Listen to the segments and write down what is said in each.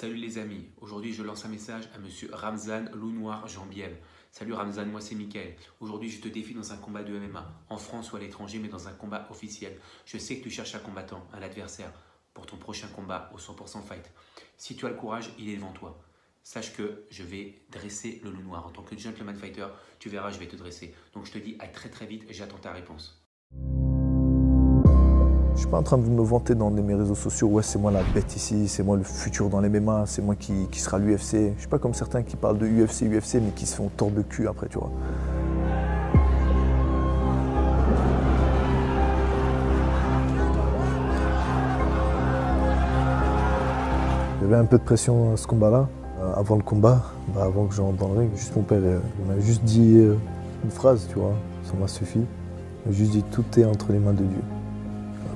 Salut les amis, aujourd'hui je lance un message à monsieur Ramzan Loup Noir Jambiel. Salut Ramzan, moi c'est Mickaël. Aujourd'hui je te défie dans un combat de MMA, en France ou à l'étranger, mais dans un combat officiel. Je sais que tu cherches un combattant, un adversaire, pour ton prochain combat au 100% fight. Si tu as le courage, il est devant toi. Sache que je vais dresser le loup noir. En tant que gentleman fighter, tu verras, je vais te dresser. Donc je te dis à très très vite, j'attends ta réponse. Je suis pas en train de me vanter dans mes réseaux sociaux, ouais c'est moi la bête ici, c'est moi le futur dans les MMA, c'est moi qui, qui sera l'UFC. Je suis pas comme certains qui parlent de UFC, UFC, mais qui se font tort de cul après, tu vois. Avait un peu de pression à ce combat-là. Euh, avant le combat, bah, avant que j'entre dans le ring, juste mon père euh, m'a juste dit euh, une phrase, tu vois, ça m'a suffi. Il m'a juste dit tout est entre les mains de Dieu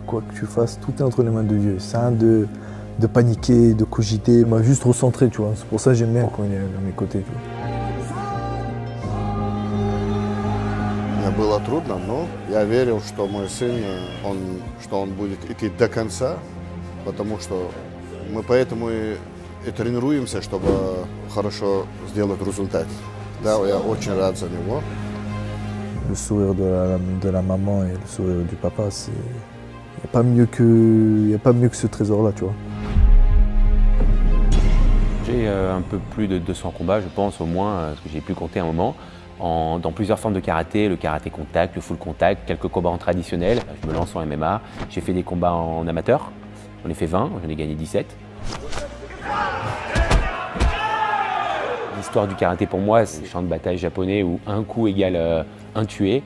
quoi que tu fasses, tout est entre les mains de Dieu. C'est un de, de paniquer, de cogiter, m'a juste recentré, tu vois. C'est pour ça que j'aime bien quand il est à mes côtés, tu vois. Мне было трудно, но я верил, что мой сын, он, что он будет идти до конца, потому что мы поэтому и, и тренируемся, чтобы хорошо сделать результат. Да, я очень рад за него. Le sourire de la, de la maman et le sourire du papa, c'est n'y a, pas mieux que, y a pas mieux que ce trésor-là, tu vois. J'ai euh, un peu plus de 200 combats, je pense, au moins, euh, parce que j'ai pu compter un moment, en, dans plusieurs formes de karaté, le karaté contact, le full contact, quelques combats en traditionnel. Je me lance en MMA, j'ai fait des combats en amateur, j'en ai fait 20, j'en ai gagné 17. L'histoire du karaté pour moi, c'est un champ de bataille japonais où un coup égale euh, un tué.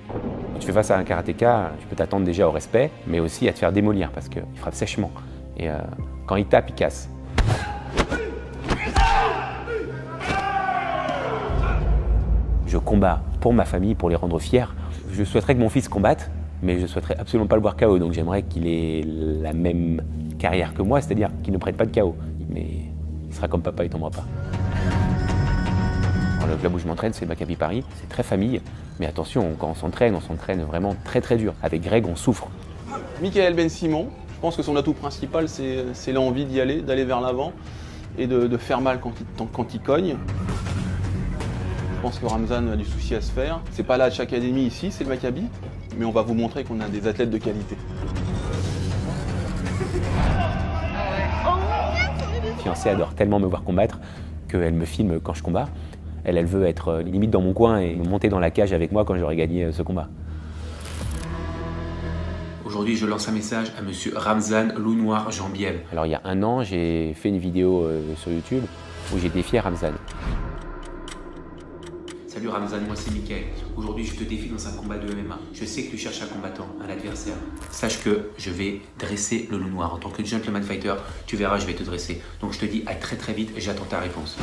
Quand tu fais face à un karatéka, tu peux t'attendre déjà au respect, mais aussi à te faire démolir parce qu'il frappe sèchement. Et euh, quand il tape, il casse. Je combats pour ma famille, pour les rendre fiers. Je souhaiterais que mon fils combatte, mais je souhaiterais absolument pas le voir KO. Donc j'aimerais qu'il ait la même carrière que moi, c'est-à-dire qu'il ne prête pas de KO. Mais il sera comme papa, il tombera pas. Alors, le club où je m'entraîne, c'est Maccabi Paris. C'est très famille. Mais attention, quand on s'entraîne, on s'entraîne vraiment très très dur. Avec Greg, on souffre. Michael Ben Simon, je pense que son atout principal, c'est l'envie d'y aller, d'aller vers l'avant et de, faire mal quand il, cogne. Je pense que Ramzan a du souci à se faire. C'est pas la Académie ici, c'est le Maccabi, mais on va vous montrer qu'on a des athlètes de qualité. Fiancée adore tellement me voir combattre qu'elle me filme quand je combats. Elle, elle veut être euh, limite dans mon coin et monter dans la cage avec moi quand j'aurai gagné euh, ce combat. Aujourd'hui, je lance un message à monsieur Ramzan Loup Noir Jambiel. Alors, il y a un an, j'ai fait une vidéo euh, sur YouTube où j'ai défié Ramzan. Salut Ramzan, moi c'est Mickaël. Aujourd'hui, je te défie dans un combat de MMA. Je sais que tu cherches un combattant, un adversaire. Sache que je vais dresser le loup noir. En tant que gentleman fighter, tu verras, je vais te dresser. Donc je te dis à très très vite, j'attends ta réponse.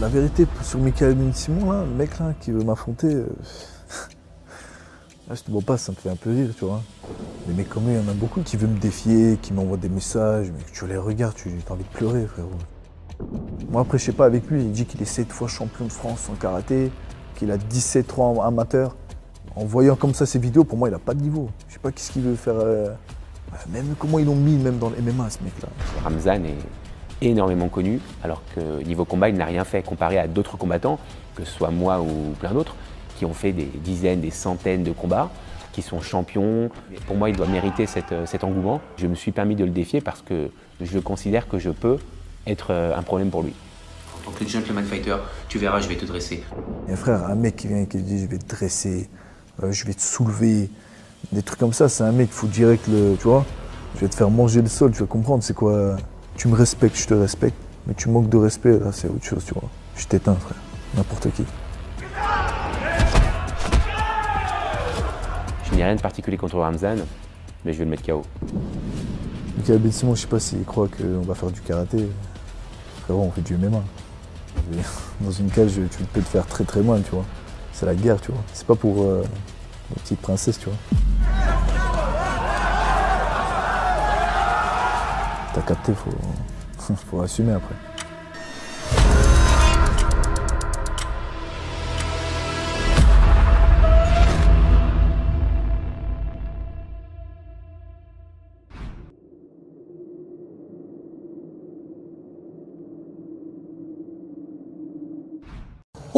La vérité, sur Michael Ben Simon, là, le mec là, qui veut m'affronter, euh... je te vois pas, ça me fait un peu rire, tu vois. Les mecs comme il y en a beaucoup qui veulent me défier, qui m'envoient des messages, mais tu les regardes, tu as envie de pleurer, frérot. Moi, après, je sais pas, avec lui, il dit qu'il est 7 fois champion de France en karaté qu'il a 17 ans amateur. En voyant comme ça ces vidéos, pour moi, il n'a pas de niveau. Je sais pas qu'est-ce qu'il veut faire. Euh... Même comment ils l'ont mis, même dans le MMA, ce mec-là. Ramzan est énormément connu, alors que niveau combat, il n'a rien fait comparé à d'autres combattants, que ce soit moi ou plein d'autres, qui ont fait des dizaines, des centaines de combats, qui sont champions. Pour moi, il doit mériter cet, cet engouement. Je me suis permis de le défier parce que je considère que je peux être un problème pour lui. En tant que gentleman fighter, tu verras, je vais te dresser. Et frère, un mec qui vient et qui dit je vais te dresser, euh, je vais te soulever, des trucs comme ça, c'est un mec, il faut direct le. Tu vois, je vais te faire manger le sol, tu vas comprendre, c'est quoi Tu me respectes, je te respecte, mais tu manques de respect, là, c'est autre chose, tu vois. Je t'éteins, frère, n'importe qui. Je n'ai rien de particulier contre Ramzan, mais je vais le mettre KO. Michael Ben Simon, je sais pas s'il croit qu'on va faire du karaté. Frérot, on fait du MMA. Dans une cage, tu peux te faire très très mal, tu vois. C'est la guerre, tu vois. C'est pas pour euh, une petite princesse, tu vois. T'as capté, faut, faut assumer après.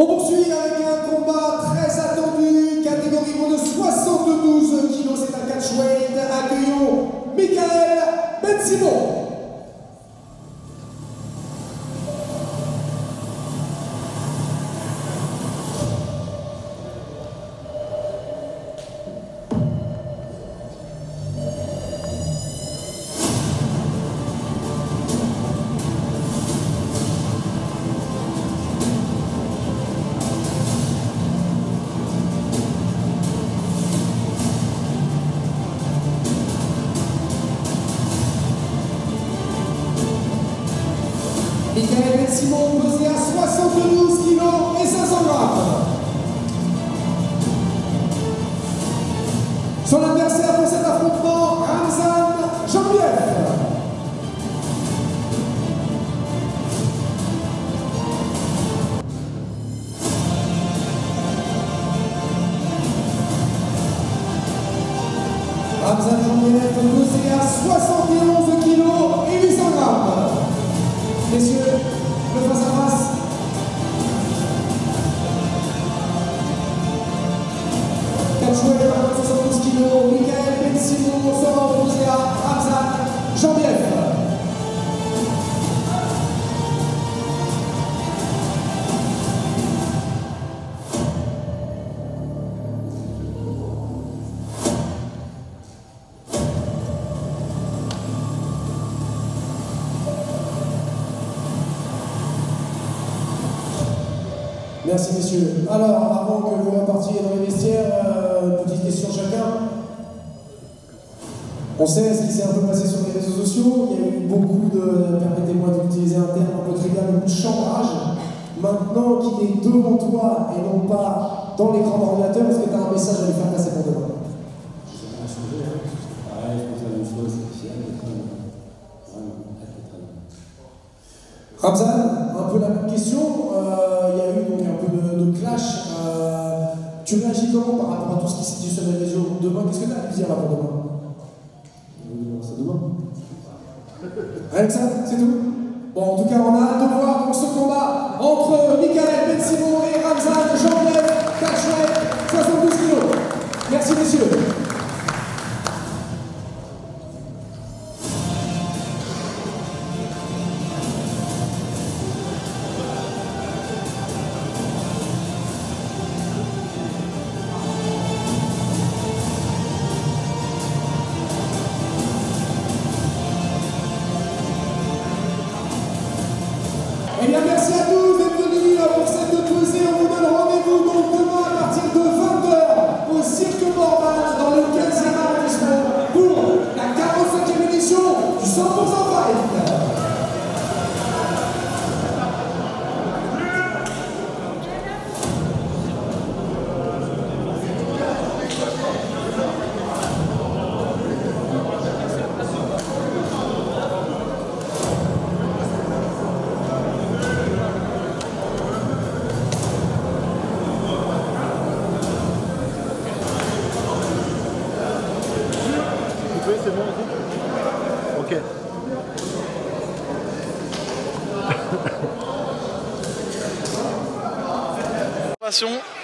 On poursuit avec un combat très attendu, catégorie moins de 72 kilos, c'est un catchweight. Accueillons Michael Ben Simon. Michael Ben Simon pesé à 72 kg et 500 grammes. Son adversaire pour Merci messieurs. Alors, avant que vous repartiez dans les vestiaires, euh, petite question chacun. On sait ce qui s'est un peu passé sur les réseaux sociaux. Il y a eu beaucoup de, permettez-moi d'utiliser un terme un peu trivial, beaucoup de chambrage. Maintenant qu'il est devant toi et non pas dans l'écran d'ordinateur, est-ce que tu as un message à lui faire passer pour demain? Ramzan, tu réagis comment par rapport à tout ce qui s'est dit sur les réseaux. Demain Qu'est-ce que tu as à dire là pour demain? C'est demain. Rien que ça, c'est tout? Bon, en tout cas, on a hâte de voir donc, ce combat entre Michael Ben Simon et Ramzan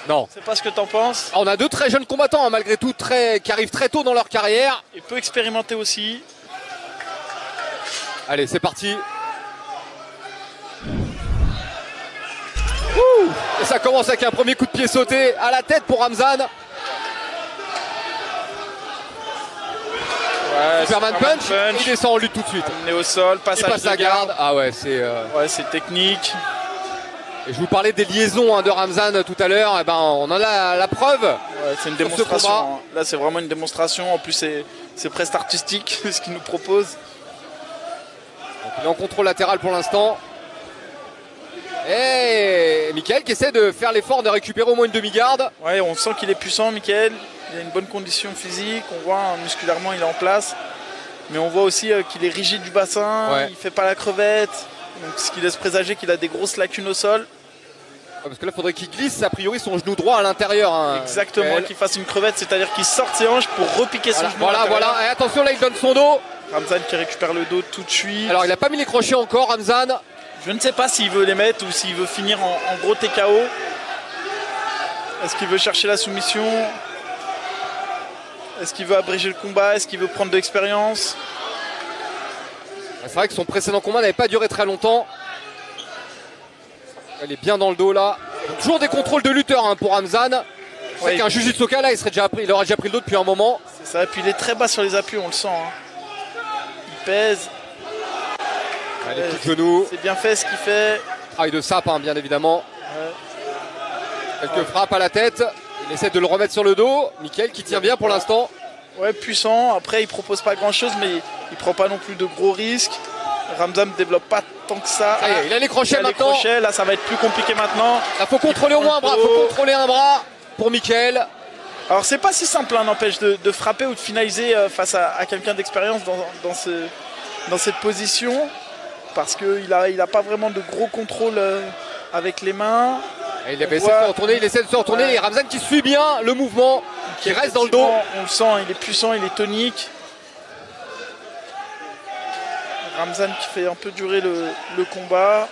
Non. C'est pas ce que t'en penses. On a deux très jeunes combattants, hein, malgré tout, très, qui arrivent très tôt dans leur carrière. Il peut expérimenter aussi. Allez, c'est parti. Ouh Et ça commence avec un premier coup de pied sauté à la tête pour Ramzan. Ouais, Superman Superman punch, punch. il descend en lutte tout de suite. Amené au sol, Il passe de la garde. Ah ouais, c'est. euh, Ouais, c'est technique. Et je vous parlais des liaisons hein, de Ramzan tout à l'heure. Eh ben, on en a la, la preuve. Ouais, c'est une ce démonstration. hein. Là, c'est vraiment une démonstration. En plus, c'est c'est presque artistique ce qu'il nous propose. Il est en contrôle latéral pour l'instant. Et Michael qui essaie de faire l'effort de récupérer au moins une demi-garde. Ouais, on sent qu'il est puissant, Michael. Il a une bonne condition physique. On voit hein, musculairement, il est en place. Mais on voit aussi euh, qu'il est rigide du bassin. Ouais. Il fait pas la crevette. Donc, ce qui laisse présager qu'il a des grosses lacunes au sol. Ouais, Parce que là, il faudrait qu'il glisse, a priori, son genou droit à l'intérieur. hein, Exactement, qu'il fasse une crevette, c'est-à-dire qu'il sorte ses hanches pour repiquer son Voilà, genou. voilà, voilà. Et attention, là, il donne son dos. Ramzan qui récupère le dos tout de suite. Alors, il n'a pas mis les crochets encore, Ramzan. Je ne sais pas s'il veut les mettre ou s'il veut finir en, en gros TKO. Est-ce qu'il veut chercher la soumission? Est-ce qu'il veut abréger le combat? Est-ce qu'il veut prendre de l'expérience? C'est vrai que son précédent combat n'avait pas duré très longtemps. Elle est bien dans le dos là. Toujours des contrôles de lutteur hein, pour Ramzan. C'est Ouais, qu'un Jujitsuka là, il, serait déjà pris, il aurait déjà pris le dos depuis un moment. C'est ça, et puis il est très bas sur les appuis, on le sent. hein. Il pèse, les coups de genoux, c'est bien fait ce qu'il fait. travail de sape hein, bien évidemment. Ouais. Quelques frappes à la tête. Il essaie de le remettre sur le dos. Mickaël qui tient bien pour l'instant. Ouais, puissant. Après, il propose pas grand chose, mais il prend pas non plus de gros risques. Ramzan ne développe pas tant que ça. Il a les crochets Il a les maintenant. crochets, là, ça va être plus compliqué maintenant. Il faut contrôler au moins un bras. faut contrôler un bras pour Mickaël. Alors, c'est pas si simple, hein, n'empêche, de, de frapper ou de finaliser euh, face à, à quelqu'un d'expérience dans, dans, ce- dans cette position. Parce qu'il a, il a pas vraiment de gros contrôle euh, avec les mains. Et il avait de se retourner, il essaie de se retourner. Ouais. Et Ramzan qui suit bien le mouvement, qui reste dans le dos. On le sent, il est puissant, il est tonique. Ramzan qui fait un peu durer le, le combat.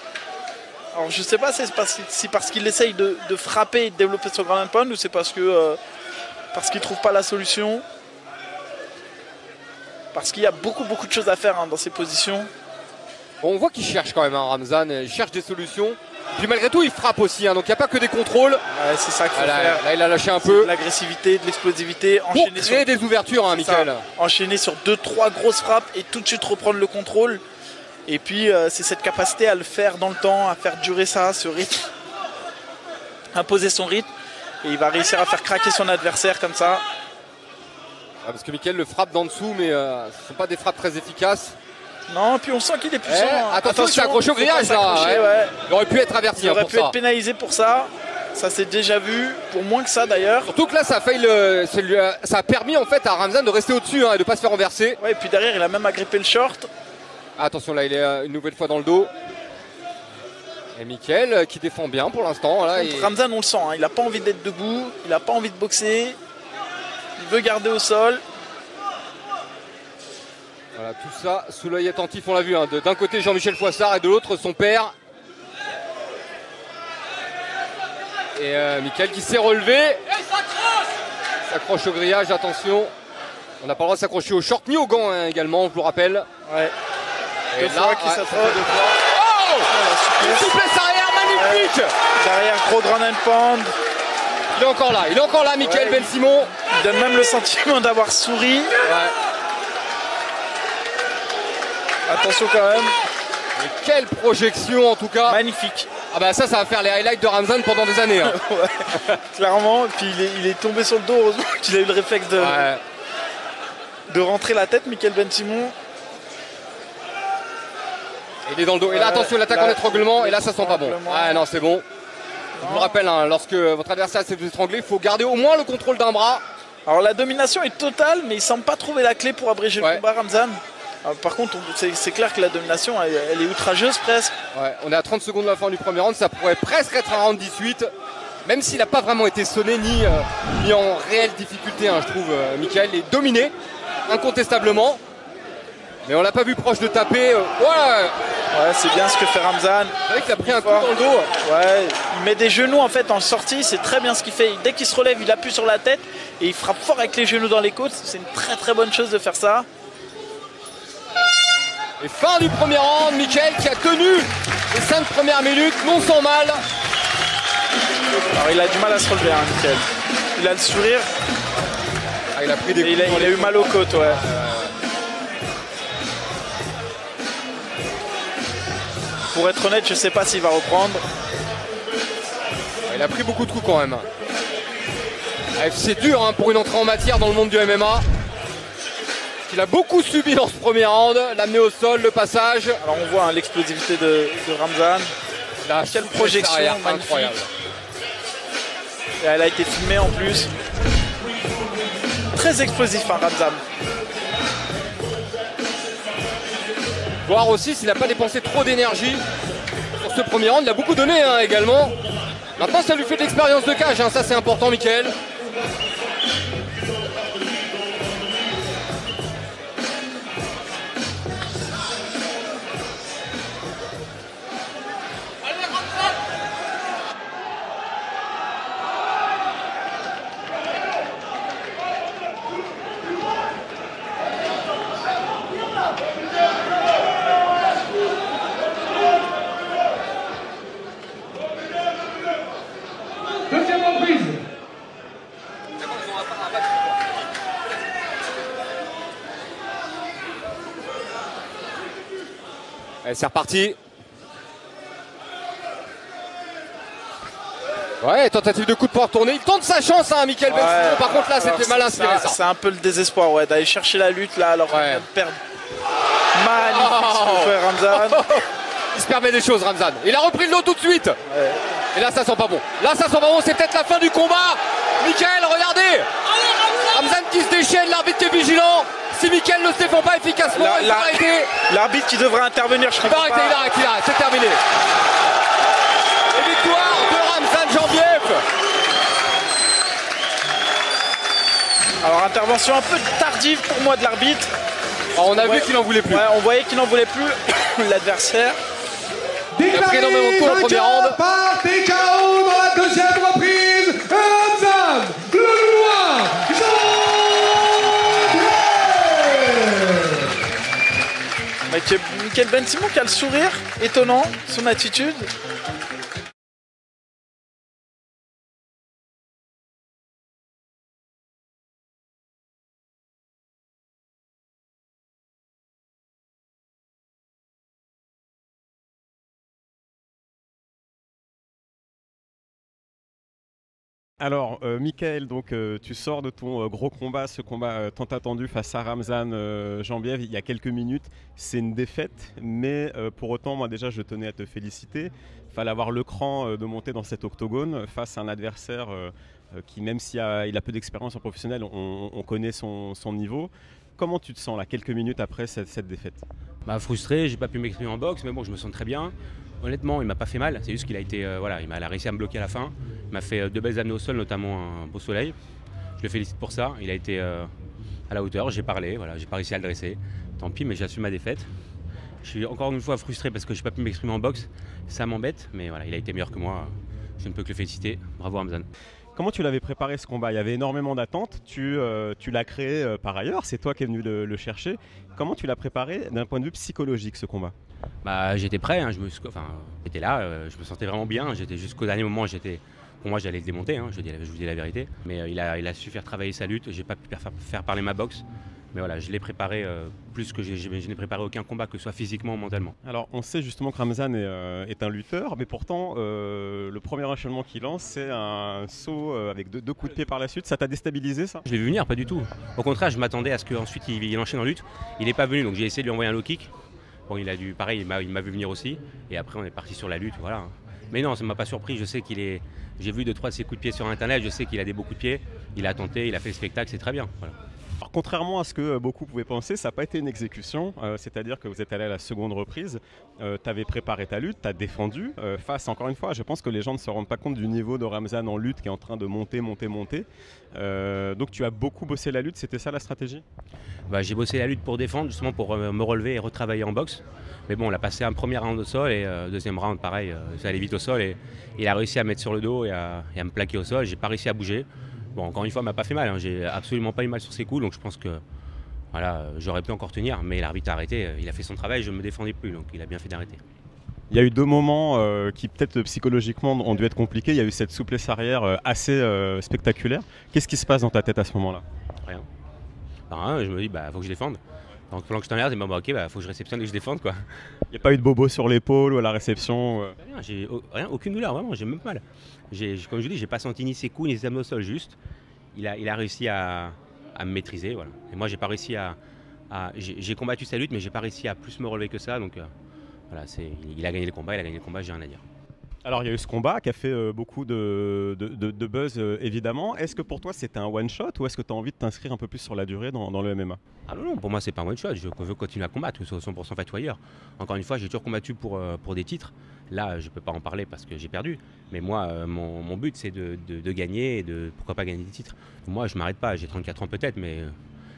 Alors je sais pas si c'est parce, si parce qu'il essaye de, de frapper et de développer son grand pound ou c'est parce que euh, parce qu'il trouve pas la solution. Parce qu'il y a beaucoup beaucoup de choses à faire hein, dans ces positions. Bon, on voit qu'il cherche quand même, hein, Ramzan. Il cherche des solutions. Puis malgré tout, il frappe aussi. hein, donc il n'y a pas que des contrôles. Ouais, c'est ça qu'il faut Ah, là, faire. là, il a lâché un De peu. l'agressivité, de l'explosivité, enchaîner sur des ouvertures, hein. Mickaël. enchaîner sur deux trois grosses frappes et tout de suite reprendre le contrôle. Et puis euh, c'est cette capacité à le faire dans le temps, à faire durer ça, ce rythme, imposer son rythme. Et il va réussir à faire craquer son adversaire comme ça. Ah, parce que Mickaël le frappe d'en dessous, mais euh, ce ne sont pas des frappes très efficaces. Non, puis on sent qu'il est puissant. Eh, attention, il s'est accroché au grillage là. ouais. ouais. Il aurait pu être averti Il hein, aurait pour pu ça. être pénalisé pour ça. Ça s'est déjà vu, pour moins que ça d'ailleurs. Surtout que là, ça a, failli le- ça a permis en fait à Ramzan de rester au-dessus hein, et de ne pas se faire renverser. Ouais, et puis derrière, il a même agrippé le short. Attention, là, il est euh, une nouvelle fois dans le dos. Et Mickaël euh, qui défend bien pour l'instant. Et- Ramzan, on le sent, hein, il n'a pas envie d'être debout, il n'a pas envie de boxer. Il veut garder au sol. Voilà, tout ça sous l'œil attentif, on l'a vu. hein, D'un côté Jean-Michel Foissard et de l'autre son père. Et euh, Mickaël qui s'est relevé. S'accroche au grillage, attention. On n'a pas le droit de s'accrocher au short ni au gants hein, également, je vous le rappelle. Ouais. Et Deux fois qu'il ça s'accroche. fait deux fois. Oh souplesse arrière magnifique Derrière, gros grand and pound. Il est encore là, il est encore là, Mickaël Ouais. Ben Simon. Il donne même le sentiment d'avoir souri. Attention quand même. Mais quelle projection en tout cas. Magnifique. Ah bah ça, ça va faire les highlights de Ramzan pendant des années. hein. Clairement. Et puis il est, il est tombé sur le dos. Heureusement qu'il a eu le réflexe de, Ouais. de rentrer la tête, Michael Ben Simon. Il est dans le dos. Et là, Ouais, attention, l'attaque en étranglement. Et là, ça sent pas bon. Ah non, c'est bon. Je vous rappelle, hein, lorsque votre adversaire s'est fait étrangler, il faut garder au moins le contrôle d'un bras. Alors la domination est totale, mais il semble pas trouver la clé pour abréger Ouais. le combat, Ramzan. Alors, par contre, on- c'est clair que la domination, elle, elle est outrageuse presque. Ouais, on est à 30 secondes de la fin du premier round. Ça pourrait presque être un round 18. Même s'il n'a pas vraiment été sonné ni, euh, ni en réelle difficulté, hein, je trouve. Euh, Michael est dominé, incontestablement. Mais on l'a pas vu proche de taper. Euh, ouais, Ouais, c'est bien ce que fait Ramzan. c'est vrai qu'il a pris un coup dans le dos. Ouais, il met des genoux en fait en sortie, c'est très bien ce qu'il fait. Dès qu'il se relève, il appuie sur la tête et il frappe fort avec les genoux dans les côtes. C'est une très très bonne chose de faire ça. Et fin du premier round, Michael qui a tenu les 5 premières minutes, non sans mal. Alors il a du mal à se relever, hein, Michael. Il a le sourire Ah, il a pris des coups il a, dans il a les eu mal aux côtes, ouais. Pour être honnête, je sais pas s'il va reprendre. Il a pris beaucoup de coups quand même. Ah, C'est dur hein, pour une entrée en matière dans le monde du MMA. Il a beaucoup subi dans ce premier round, l'amener au sol, le passage. Alors on voit hein, l'explosivité de, de Ramzan. La Quelle projection arrière, incroyable. Et elle a été filmée en plus. Très explosif, hein, Ramzan. Voir aussi s'il n'a pas dépensé trop d'énergie sur ce premier round. Il a beaucoup donné hein, également. Maintenant, ça lui fait de l'expérience de cage. Ça, c'est important, Michael. C'est reparti. Ouais, tentative de coup de poing retourné. Il tente sa chance, hein, Michael Ouais. Par contre, là, c'était mal inspiré, c'est- un peu le désespoir, ouais, d'aller chercher la lutte là, alors qu'on Ouais. vient de perdre. Magnifique fait Ramzan. Il se permet des choses, Ramzan. Il a repris le lot tout de suite. Et là, ça sent pas bon. Là, ça sent pas bon. C'est peut-être la fin du combat. Michael, regardez. Ramzan qui se déchaîne. L'arbitre qui est vigilant. Si Michael ne se défend pas efficacement, La- il la- va arrêter. L'arbitre qui devrait intervenir, je Il va comprends arrêter, il arrête, il arrête. C'est terminé. Et victoire de Ramzan Jambiev. Alors intervention un peu tardive pour moi de l'arbitre. On a vu qu'il n'en voulait plus. Ouais, on voyait qu'il n'en voulait plus l'adversaire. Il a pris énormément de coups premier round. Michael Ben Simon qui a le sourire étonnant, son attitude. Alors, euh, Michael, donc, euh, tu sors de ton euh, gros combat, ce combat tant attendu face à Ramzan Jambiev il y a quelques minutes. C'est une défaite, mais pour autant, moi déjà, je tenais à te féliciter. Fallait avoir le cran de monter dans cet octogone face à un adversaire qui, même s'il a, il a peu d'expérience en professionnel, on, on connaît son, son niveau. Comment tu te sens là, quelques minutes après cette, cette défaite? Bah, frustré, j'ai pas pu m'exprimer en boxe, mais bon, je me sens très bien. Honnêtement, il m'a pas fait mal. C'est juste qu'il a été, euh, voilà, il m'a réussi à me bloquer à la fin. Il m'a fait euh, deux belles amenées au sol, notamment un beau soleil. Je le félicite pour ça. Il a été euh, à la hauteur. J'ai parlé, voilà, j'ai pas réussi à le dresser. Tant pis, mais j'assume ma défaite. Je suis encore une fois frustré parce que j'ai pas pu m'exprimer en boxe. Ça m'embête, mais il a été meilleur que moi. Je ne peux que le féliciter. Bravo Hamzan. Comment tu l'avais préparé ce combat? Il y avait énormément d'attentes. Tu, l'as créé par ailleurs. C'est toi qui es venu le chercher. Comment tu l'as préparé d'un point de vue psychologique ce combat? Bah, j'étais prêt, hein, je me, enfin, j'étais là, euh, je me sentais vraiment bien. J'étais jusqu'au dernier moment, j'étais, pour moi, j'allais le démonter. hein, je, dis la- je vous dis la vérité. Mais euh, il, a, il a su faire travailler sa lutte. J'ai pas pu faire, faire parler ma boxe. Mais voilà, je l'ai préparé euh, plus que je n'ai préparé aucun combat, que ce soit physiquement ou mentalement. Alors, on sait justement que Ramzan est, euh, est un lutteur, mais pourtant, euh, le premier enchaînement qu'il lance, c'est un saut avec deux, deux coups de pied par la suite. Ça t'a déstabilisé, ça? Je l'ai vu venir, pas du tout. Au contraire, je m'attendais à ce qu'ensuite il, il enchaîne en lutte. Il n'est pas venu, donc j'ai essayé de lui envoyer un low kick. Bon, il a dû, pareil, il m'a, vu venir aussi. Et après, on est parti sur la lutte, voilà. Mais non, ça ne m'a pas surpris. Je sais qu'il est. J'ai vu deux trois de ses coups de pied sur internet. Je sais qu'il a des beaux coups de pied. Il a tenté, il a fait le spectacle, c'est très bien. Contrairement à ce que euh, beaucoup pouvaient penser, ça n'a pas été une exécution. euh, C'est-à-dire que vous êtes allé à la seconde reprise, tu avais préparé ta lutte, tu as défendu. euh, face, encore une fois, je pense que les gens ne se rendent pas compte du niveau de Ramzan en lutte qui est en train de monter, monter, monter. Euh, donc tu as beaucoup bossé la lutte, c'était ça la stratégie? Bah, j'ai bossé la lutte pour défendre, justement pour euh, me relever et retravailler en boxe. Mais bon, on a passé un premier round au sol et euh, deuxième round, pareil, euh, ça allait vite au sol. Et il a réussi à me mettre sur le dos et à, et à me plaquer au sol. J'ai pas réussi à bouger. Bon, encore une fois, il m'a pas fait mal. hein. J'ai absolument pas eu mal sur ses coups. Donc je pense que voilà, j'aurais pu encore tenir. Mais l'arbitre a arrêté. euh, Il a fait son travail. Je ne me défendais plus. Donc il a bien fait d'arrêter. Il y a eu deux moments euh, qui peut-être psychologiquement ont dû être compliqués. Il y a eu cette souplesse arrière euh, assez euh, spectaculaire. Qu'est-ce qui se passe dans ta tête à ce moment-là? Rien. Rien, je me dis, bah, faut que je défende. Donc pendant que je t'emmerde, bah, bah, ok, bah, faut que je réceptionne et que je défende. quoi. Il n'y a pas eu de bobo sur l'épaule ou à la réception euh Rien, j'ai au- rien, aucune douleur, vraiment, j'ai même pas mal. J'ai, comme je dis, j'ai pas senti ni ses coups ni ses au sol, juste. Il a, il a réussi à, à me maîtriser, voilà. Et moi, j'ai pas réussi à. à- j'ai, j'ai combattu sa lutte, mais j'ai pas réussi à plus me relever que ça, donc euh, voilà, c'est, il, il a gagné le combat, il a gagné le combat, j'ai rien à dire. Alors il y a eu ce combat qui a fait euh, beaucoup de, buzz euh, évidemment. Est-ce que pour toi c'était un one shot ou est-ce que tu as envie de t'inscrire un peu plus sur la durée dans, le MMA Ah non, non, pour moi, c'est pas un one shot. Je veux continuer à combattre, ce soit 100% fight ou ailleurs. Encore une fois, j'ai toujours combattu pour, euh, des titres. Là, je peux pas en parler parce que j'ai perdu. Mais moi, mon, but, c'est de, gagner et de pourquoi pas gagner des titres. Moi, je m'arrête pas. J'ai 34 ans peut-être, mais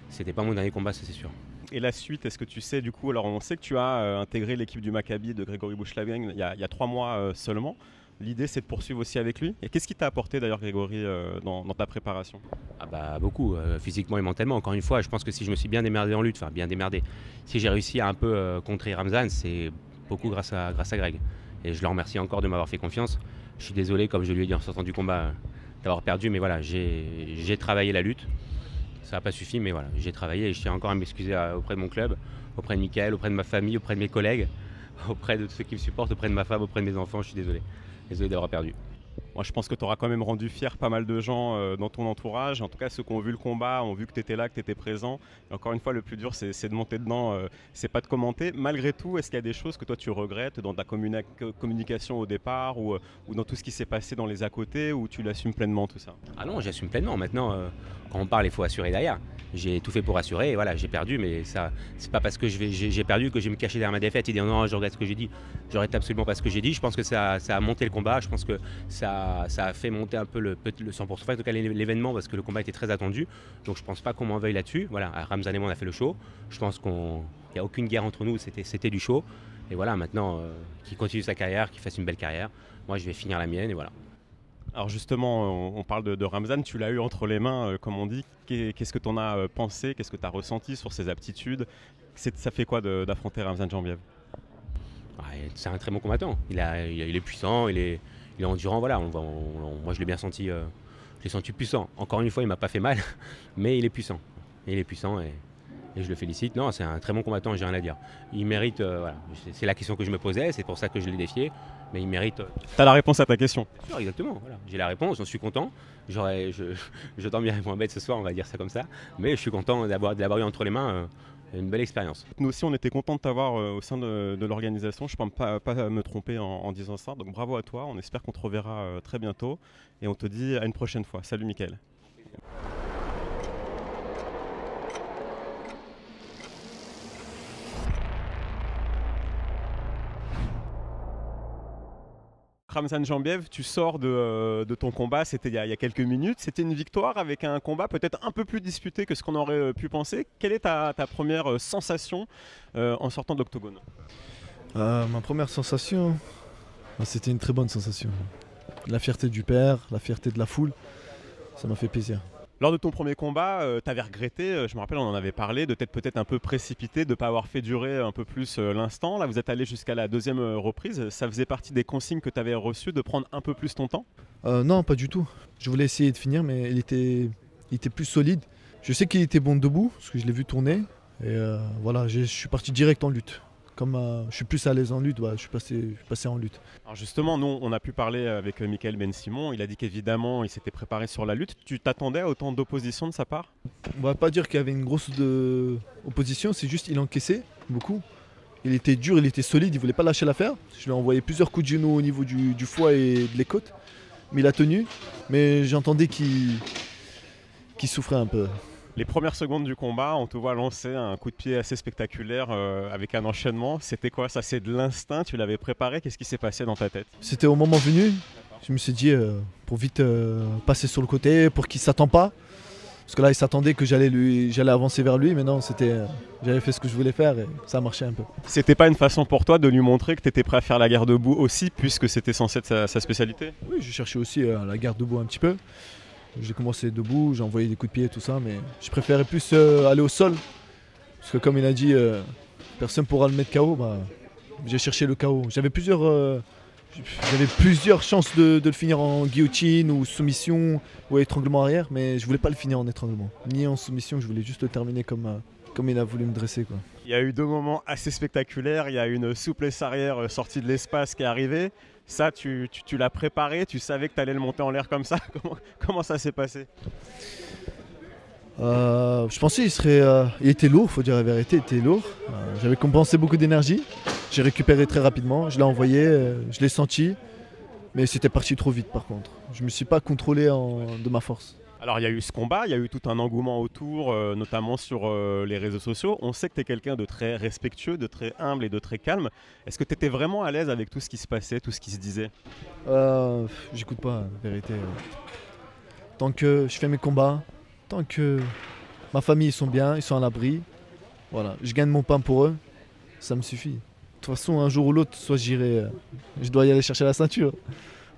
c'était pas mon dernier combat, ça c'est sûr. Et la suite, est-ce que tu sais du coup, alors on sait que tu as euh, intégré l'équipe du Maccabi de Grégory Bouchlavienne il, y a- trois mois euh, seulement. L'idée c'est de poursuivre aussi avec lui. Et qu'est-ce qui t'a apporté d'ailleurs Grégory euh, dans, ta préparation? Ah bah beaucoup, physiquement et mentalement. Encore une fois, je pense que si je me suis bien démerdé en lutte, enfin bien démerdé, si j'ai réussi à un peu contrer Ramzan, c'est beaucoup grâce à, grâce à Greg. Et je le remercie encore de m'avoir fait confiance. Je suis désolé, comme je lui ai dit en sortant du combat, d'avoir perdu, mais voilà, j'ai travaillé la lutte. Ça n'a pas suffi, mais voilà, j'ai travaillé et je tiens encore à m'excuser auprès de mon club, auprès de Michael, auprès de ma famille, auprès de mes collègues. auprès de ceux qui me supportent, auprès de ma femme, auprès de mes enfants. Je suis désolé. Désolé d'avoir perdu. Moi, je pense que tu auras quand même rendu fier pas mal de gens euh, dans ton entourage. En tout cas, ceux qui ont vu le combat ont vu que tu étais là, que tu étais présent. Et encore une fois, le plus dur, c'est de monter dedans, euh, c'est pas de commenter. Malgré tout, est-ce qu'il y a des choses que toi tu regrettes dans ta communication au départ ou, euh, ou, dans tout ce qui s'est passé dans les à côté ou tu l'assumes pleinement tout ça? Ah non, j'assume pleinement. Maintenant, quand on parle, il faut assurer derrière j'ai tout fait pour assurer. Et voilà, j'ai perdu, mais ça, c'est pas parce que j'ai perdu que je vais me cacher derrière ma défaite et dire non, je regrette ce que j'ai dit. Je regrette absolument pas ce que j'ai dit. Je pense que ça, a monté le combat. Je pense que ça, a fait monter un peu le, le 100%, en tout cas l'événement, parce que le combat était très attendu. Donc je pense pas qu'on m'en veuille là-dessus. Voilà, Ramzan et moi, on a fait le show. Je pense qu'il n'y a aucune guerre entre nous, c'était du show. Et voilà, maintenant, euh, qu'il continue sa carrière, qu'il fasse une belle carrière. Moi, je vais finir la mienne et voilà. Alors justement, on parle de, Ramzan, tu l'as eu entre les mains, euh, comme on dit. Qu'est-ce que tu en as euh, pensé? Qu'est-ce que tu as ressenti sur ses aptitudes? Ça fait quoi d'affronter Ramzan Jambiev C'est un très bon combattant. Il, est puissant, il est, endurant. Voilà, moi je l'ai bien senti, euh, senti puissant. Encore une fois, il m'a pas fait mal, mais il est puissant. il est puissant et, je le félicite. Non, c'est un très bon combattant, j'ai rien à dire. Il mérite, c'est la question que je me posais, c'est pour ça que je l'ai défié mais il mérite. Euh, tu as la réponse à ta question. exactement. J'ai la réponse, j'en suis content. J'aurais, je, je dormirai moins bête ce soir, on va dire ça comme ça. Mais je suis content d'avoir, d'avoir eu entre les mains euh, une belle expérience. Nous aussi, on était content de t'avoir euh, au sein de, l'organisation. Je ne peux pas, me tromper en, en, disant ça. Donc bravo à toi. On espère qu'on te reverra très bientôt. Et on te dit à une prochaine fois. Salut, Mickaël. Ramzan Jambiev, tu sors de, euh, ton combat, c'était il, y a quelques minutes. C'était une victoire avec un combat peut-être un peu plus disputé que ce qu'on aurait euh, pu penser. Quelle est ta, première euh, sensation en sortant de l'octogone Ma première sensation, bah, c'était une très bonne sensation. La fierté du père, la fierté de la foule, ça m'a fait plaisir. Lors de ton premier combat, euh, tu avais regretté, euh, je me rappelle, on en avait parlé, de t'être peut-être un peu précipité, de ne pas avoir fait durer un peu plus euh, l'instant. Là, vous êtes allé jusqu'à la deuxième reprise. Ça faisait partie des consignes que tu avais reçues de prendre un peu plus ton temps? Non, pas du tout. Je voulais essayer de finir, mais il était plus solide. Je sais qu'il était bon debout, parce que je l'ai vu tourner. Et voilà, je suis parti direct en lutte comme euh, je suis plus à l'aise en lutte, je, suis passé, passé en lutte. Alors justement, nous, on a pu parler avec euh, Michael Ben Simon. Il a dit qu'évidemment, il s'était préparé sur la lutte. Tu t'attendais à autant d'opposition de sa part? On va pas dire qu'il y avait une grosse de... opposition, c'est juste qu'il encaissait beaucoup. Il était dur, il était solide, il voulait pas lâcher l'affaire. Je lui ai envoyé plusieurs coups de genoux au niveau du, foie et de l'écoute, mais il a tenu. Mais j'entendais qu'il souffrait un peu. Les premières secondes du combat, on te voit lancer un coup de pied assez spectaculaire euh, avec un enchaînement. C'était quoi Ça, c'est de l'instinct? Tu l'avais préparé? Qu'est-ce qui s'est passé dans ta tête? C'était au moment venu. Je me suis dit, euh, pour vite euh, passer sur le côté, pour qu'il ne s'attend pas. Parce que là, il s'attendait que j'allais lui, j'allais avancer vers lui, mais non, c'était, j'avais fait ce que je voulais faire et ça marchait un peu. C'était pas une façon pour toi de lui montrer que tu étais prêt à faire la guerre debout aussi, puisque c'était censé être sa, sa spécialité? Oui, je cherchais aussi la guerre debout un petit peu. J'ai commencé debout, j'ai envoyé des coups de pied et tout ça, mais je préférais plus euh, aller au sol. Parce que comme il a dit, euh, personne ne pourra le mettre KO. Bah, j'ai cherché le KO. J'avais plusieurs, euh, plusieurs chances de, le finir en guillotine ou soumission ou étranglement arrière, mais je voulais pas le finir en étranglement. Ni en soumission, je voulais juste le terminer comme, comme il a voulu me dresser. Il y a eu deux moments assez spectaculaires. Il y a une souplesse arrière sortie de l'espace qui est arrivée. Ça, tu, l'as préparé, tu savais que tu allais le monter en l'air comme ça. comment, ça s'est passé? Euh, Je pensais qu'il serait. Euh, il était lourd, faut dire la vérité, il était lourd. Euh, j'avais compensé beaucoup d'énergie. J'ai récupéré très rapidement. Je l'ai envoyé, je l'ai senti. Mais c'était parti trop vite par contre. Je ne me suis pas contrôlé de ma force. Alors il y a eu ce combat, il y a eu tout un engouement autour, euh, notamment sur euh, les réseaux sociaux. On sait que tu es quelqu'un de très respectueux, de très humble et de très calme. Est-ce que tu étais vraiment à l'aise avec tout ce qui se passait, tout ce qui se disait? Euh, J'écoute pas, la vérité. Tant que je fais mes combats, tant que ma famille ils sont bien, ils sont à l'abri, voilà, je gagne mon pain pour eux, ça me suffit. De toute façon, un jour ou l'autre, soit j'irai, je dois y aller chercher la ceinture.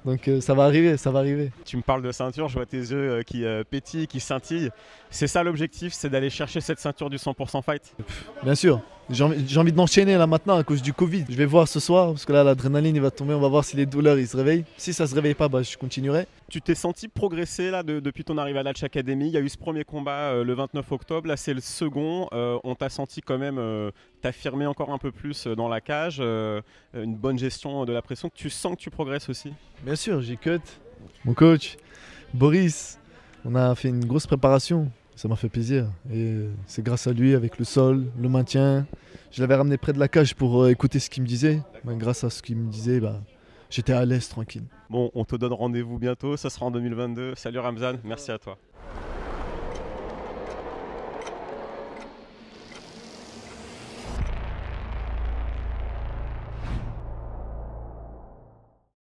Donc euh, ça va arriver, ça va arriver. Tu me parles de ceinture, je vois tes yeux euh, qui euh, pétillent, qui scintillent. C'est ça l'objectif, c'est d'aller chercher cette ceinture du 100% fight? Bien sûr, J'ai envie, de m'enchaîner là maintenant à cause du Covid. Je vais voir ce soir parce que là l'adrénaline il va tomber. On va voir si les douleurs ils se réveillent. Si ça se réveille pas, bah, je continuerai. Tu t'es senti progresser là de- depuis ton arrivée à l'Alch Academy? Il y a eu ce premier combat euh, le 29 octobre. Là, c'est le second. Euh, on t'a senti quand même euh, t'affirmer encore un peu plus dans la cage. une bonne gestion de la pression. Tu sens que tu progresses aussi? Bien sûr, j'ai cut. Mon coach, Boris, on a fait une grosse préparation. Ça m'a fait plaisir. Et c'est grâce à lui, avec le sol, le maintien. Je l'avais ramené près de la cage pour euh, écouter ce qu'il me disait. Ben, grâce à ce qu'il me disait, bah, j'étais à l'aise, tranquille. Bon, on te donne rendez-vous bientôt. Ça sera en 2022. Salut Ramzan. Merci à toi.